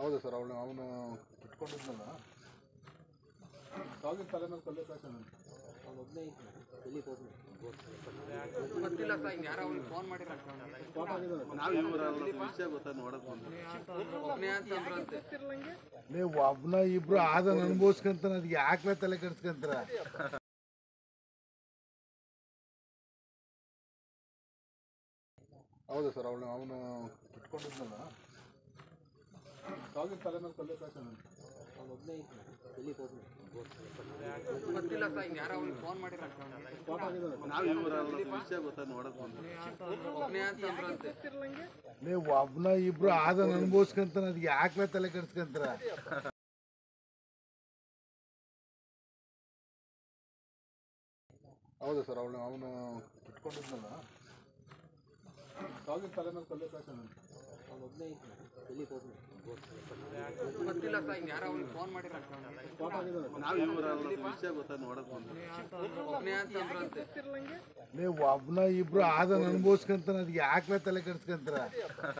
ಹೌದು ಸರ್ ಅವಳು ಅವನು ಇಟ್ಕೊಂಡಿದ್ನಲ್ಲ ಸಾವಿರ ತಲೆ ಮೇಲೆ ಕಲ್ಲು ಗೊತ್ತಿಲ್ಲ ಸರ್ ಹಿಂಗೆ ಯಾರೋ ಅವ್ನಿಗೆ ಫೋನ್ ನಾವು ಒಬ್ಬನೇ ಇಬ್ರು ಆದನ್ ಅನುಭವಿಸ್ಕೊಂತಾನ ಅದಕ್ಕೆ ಯಾಕೆ ತಲೆ ಕೆಡ್ಸ್ಕೊಂತಾರ? ಹೌದು ಸರ್ ಅವಳು ಅವನು ಇಟ್ಕೊಂಡಿದ್ನಲ್ಲ ನೀವು ಒಬ್ನ ಇಬ್ರು ಆದ ಅನ್ಭವಿಸ್ಕಂತ ನನಗೆ ಯಾಕೆ ತಲೆ ಕೆಡ್ಸ್ಕೊಂತಾರ? ಹೌದು ಸರ್ ಅವಳು ಅವನು ಇಟ್ಕೊಂಡಿದ್ನಲ್ಲ ಸಾವಿರ ತಲೆ ಮೇಲೆ ಕಲ್ಲು ನಾವು ಒಬ್ನ ಇಬ್ರು ಆದನ್ ಅನುಭವಿಸ್ಕೊಂತಾನ ಅದ್ಗೆ ಯಾಕೆ ತಲೆ ಕೆಡ್ಸ್ಕೊಂತಾರ?